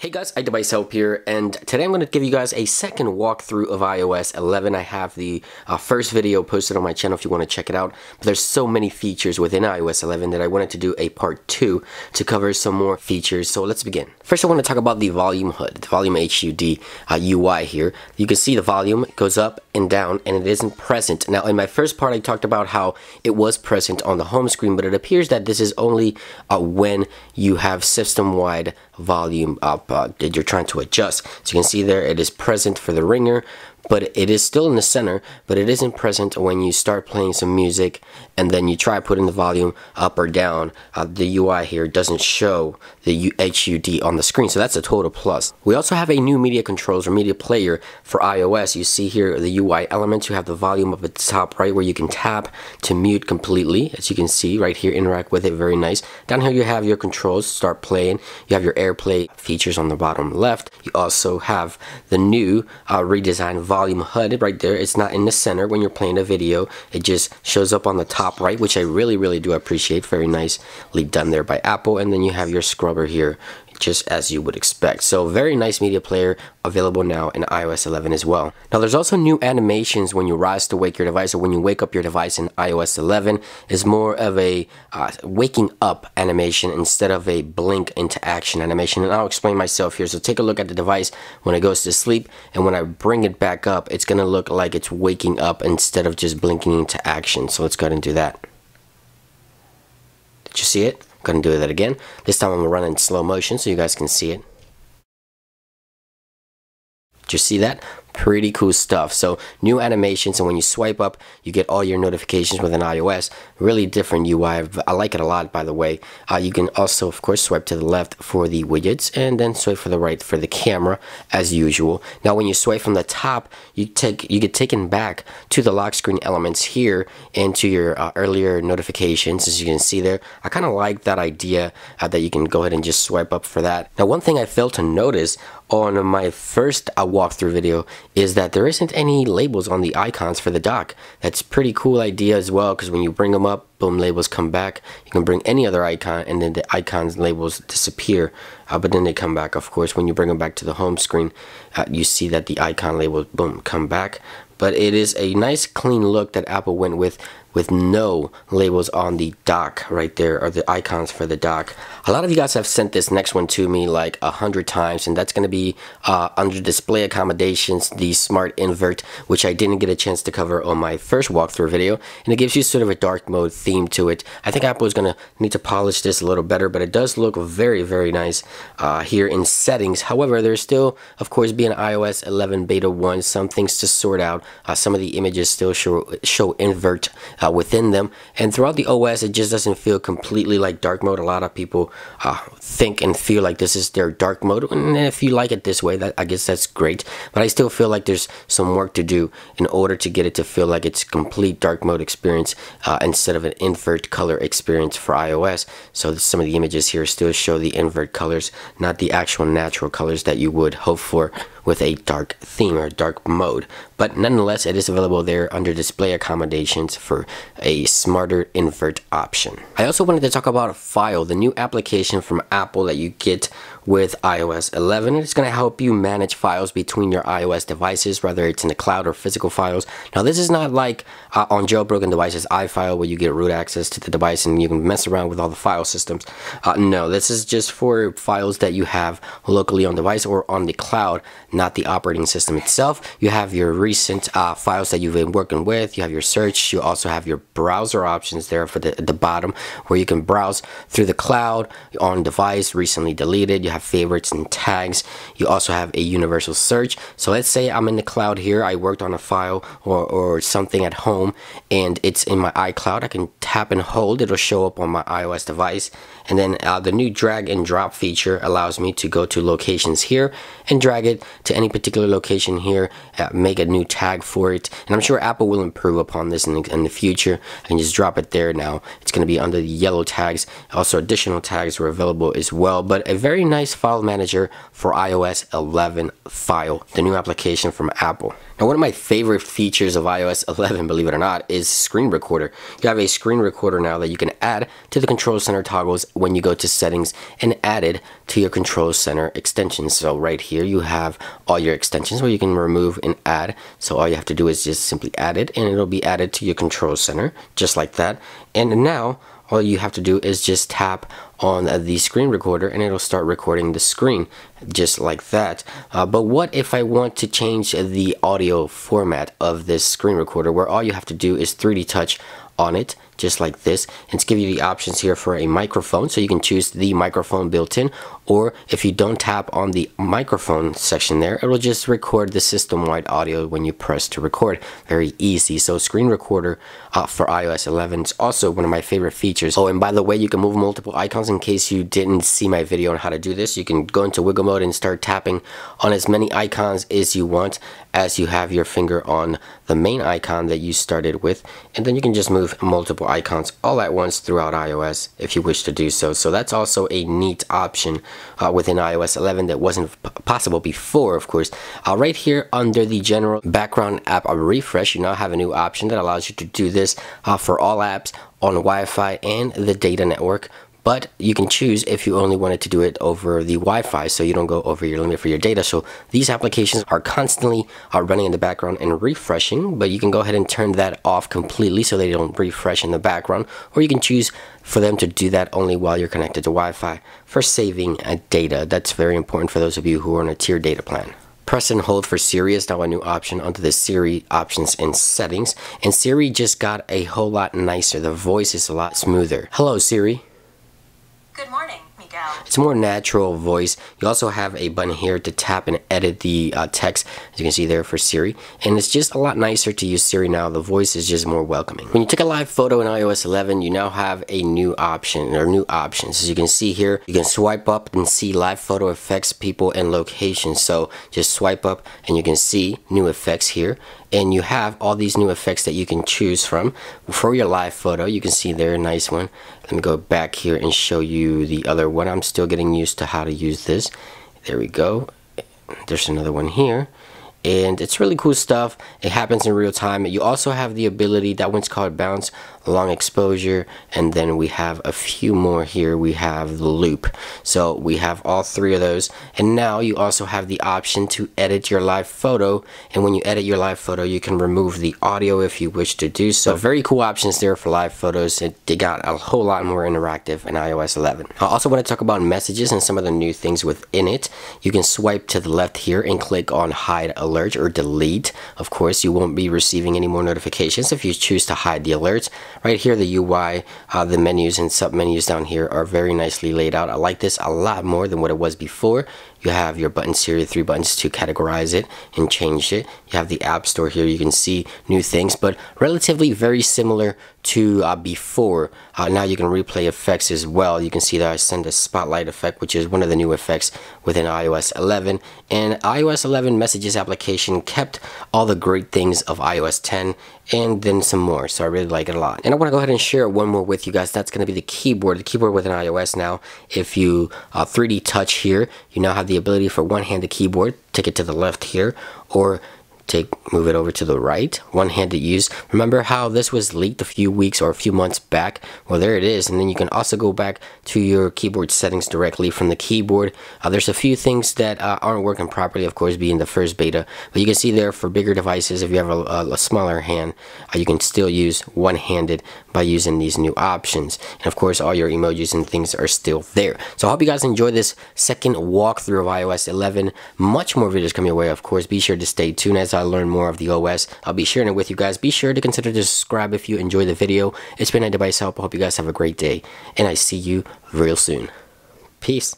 Hey guys, iDeviceHelp here, and today I'm going to give you guys a second walkthrough of iOS 11. I have the uh, first video posted on my channel if you want to check it out, but there's so many features within iOS 11 that I wanted to do a part 2 to cover some more features, so let's begin. First I want to talk about the volume HUD, the volume HUD uh, UI here. You can see the volume goes up and down, and it isn't present. Now in my first part I talked about how it was present on the home screen, but it appears that this is only uh, when you have system-wide volume uh, that you're trying to adjust. So you can see there it is present for the ringer, but it is still in the center, but it isn't present when you start playing some music and then you try putting the volume up or down. Uh, the UI here doesn't show the HUD on the screen, so that's a total plus. We also have a new media controls or media player for iOS. You see here the UI elements, you have the volume up at the top right where you can tap to mute completely, as you can see right here, interact with it, very nice. Down here you have your controls, start playing. You have your AirPlay features on the bottom left. You also have the new uh, redesigned volume HUD right there. It's not in the center when you're playing a video. It just shows up on the top right, which I really, really do appreciate. Very nicely done there by Apple. And then you have your scrubber here just as you would expect. So very nice media player available now in iOS 11 as well. Now there's also new animations when you rise to wake your device or when you wake up your device in iOS 11 is more of a uh, waking up animation instead of a blink into action animation and I'll explain myself here. So take a look at the device when it goes to sleep and when I bring it back up it's gonna look like it's waking up instead of just blinking into action. So let's go ahead and do that. Did you see it? Gonna do that again. This time I'm gonna run in slow motion so you guys can see it. Did you see that? Pretty cool stuff. So new animations and when you swipe up you get all your notifications within iOS. Really different UI I. Like it a lot by the way. Uh, you can also of course swipe to the left for the widgets and then swipe for the right for the camera as usual. Now when you swipe from the top you take you get taken back to the lock screen elements here and to your uh, earlier notifications as you can see there. I kind of like that idea uh, that you can go ahead and just swipe up for that. Now one thing I failed to notice on my first uh, walkthrough video is that there isn't any labels on the icons for the dock. That's pretty cool idea as well because when you bring them up, boom, labels come back. You can bring any other icon and then the icons labels disappear, uh, but then they come back. Of course, when you bring them back to the home screen, uh, you see that the icon labels, boom, come back. But it is a nice clean look that Apple went with with no labels on the dock right there or the icons for the dock. A lot of you guys have sent this next one to me like a hundred times and that's going to be uh, under display accommodations the smart invert which I didn't get a chance to cover on my first walkthrough video and it gives you sort of a dark mode theme to it. I think Apple is going to need to polish this a little better but it does look very very nice uh, here in settings. However there's still of course being iOS 11 beta 1 some things to sort out. Uh, some of the images still show, show invert uh, within them. And throughout the OS, it just doesn't feel completely like dark mode. A lot of people uh, think and feel like this is their dark mode. And if you like it this way, that I guess that's great. But I still feel like there's some work to do in order to get it to feel like it's complete dark mode experience uh, instead of an invert color experience for iOS. So some of the images here still show the invert colors, not the actual natural colors that you would hope for with a dark theme or dark mode. But nonetheless, it is available there under display accommodations for a smarter invert option. I also wanted to talk about a File, the new application from Apple that you get with iOS 11. It's going to help you manage files between your iOS devices, whether it's in the cloud or physical files. Now, this is not like uh, on jailbroken devices, iFile, where you get root access to the device and you can mess around with all the file systems. Uh, no, this is just for files that you have locally on device or on the cloud, not the operating system itself. You have your recent uh, files that you've been working with. You have your search. You also have your browser options there for the, the bottom where you can browse through the cloud on device recently deleted. You have favorites and tags. You also have a universal search. So let's say I'm in the cloud here. I worked on a file or, or something at home and it's in my iCloud. I can tap and hold. It'll show up on my iOS device. And then uh, the new drag and drop feature allows me to go to locations here and drag it to any particular location here, uh, make a new tag for it. And I'm sure Apple will improve upon this in the, in the future. I can just drop it there now. It's going to be under the yellow tags. Also additional tags are available as well. But a very nice file manager for iOS 11 File, the new application from Apple. Now one of my favorite features of iOS 11, believe it or not, is screen recorder. You have a screen recorder now that you can add to the control center toggles when you go to settings and add it to your control center extensions. So right here you have all your extensions where you can remove and add. So all you have to do is just simply add it and it'll be added to your control center just like that. And now all you have to do is just tap on the screen recorder and it'll start recording the screen just like that. Uh, but what if I want to change the audio format of this screen recorder where all you have to do is 3d touch on it just like this. And it's give you the options here for a microphone. So you can choose the microphone built in or if you don't tap on the microphone section there it'll just record the system-wide audio when you press to record. Very easy. So screen recorder uh, for iOS 11 is also one of my favorite features. Oh and by the way you can move multiple icons in case you didn't see my video on how to do this. You can go into wiggle mode and start tapping on as many icons as you want as you have your finger on the main icon that you started with. And then you can just move multiple icons all at once throughout iOS if you wish to do so. So that's also a neat option uh, within iOS 11 that wasn't possible before, of course. Uh, right here under the general background app refresh, you now have a new option that allows you to do this uh, for all apps on Wi-Fi and the data network but you can choose if you only wanted to do it over the Wi-Fi so you don't go over your limit for your data. So these applications are constantly uh, running in the background and refreshing, but you can go ahead and turn that off completely so they don't refresh in the background, or you can choose for them to do that only while you're connected to Wi-Fi for saving uh, data. That's very important for those of you who are on a tier data plan. Press and hold for Siri is now a new option under the Siri options and settings. And Siri just got a whole lot nicer. The voice is a lot smoother. Hello, Siri. It's a more natural voice. You also have a button here to tap and edit the uh, text, as you can see there for Siri. And it's just a lot nicer to use Siri now. The voice is just more welcoming. When you take a live photo in iOS 11, you now have a new option, or new options. As you can see here, you can swipe up and see live photo effects, people, and locations. So just swipe up and you can see new effects here and you have all these new effects that you can choose from for your live photo you can see there a nice one let me go back here and show you the other one. I'm still getting used to how to use this. There we go. There's another one here. And it's really cool stuff. It happens in real time. You also have the ability that one's called bounce long exposure and then we have a few more here. We have the loop. So we have all three of those. And now you also have the option to edit your live photo. And when you edit your live photo you can remove the audio if you wish to do so. Very cool options there for live photos. It, they got a whole lot more interactive in iOS 11 I also want to talk about messages and some of the new things within it. You can swipe to the left here and click on hide alert or delete. Of course you won't be receiving any more notifications if you choose to hide the alerts Right here, the UI, uh, the menus and sub menus down here are very nicely laid out. I like this a lot more than what it was before. You have your buttons here, three buttons to categorize it and change it. You have the App Store here. You can see new things, but relatively very similar to uh, before. Uh, now you can replay effects as well. You can see that I send a spotlight effect, which is one of the new effects within iOS 11. And iOS 11 Messages application kept all the great things of iOS 10 and then some more. So I really like it a lot. And I want to go ahead and share one more with you guys. That's going to be the keyboard. The keyboard within iOS now. If you uh, 3D touch here, you now have the ability for one-handed keyboard, take it to the left here, or take move it over to the right one-handed use. Remember how this was leaked a few weeks or a few months back? Well there it is and then you can also go back to your keyboard settings directly from the keyboard. Uh, there's a few things that uh, aren't working properly of course being the first beta but you can see there for bigger devices if you have a, a, smaller hand uh, you can still use one-handed by using these new options. And of course all your emojis and things are still there. So I hope you guys enjoy this second walkthrough of iOS 11 much more videos coming your way of course. Be sure to stay tuned as I I learn more of the OS, I'll be sharing it with you guys. Be sure to consider to subscribe if you enjoy the video. It's been iDeviceHelp. I hope you guys have a great day, and I see you real soon. Peace.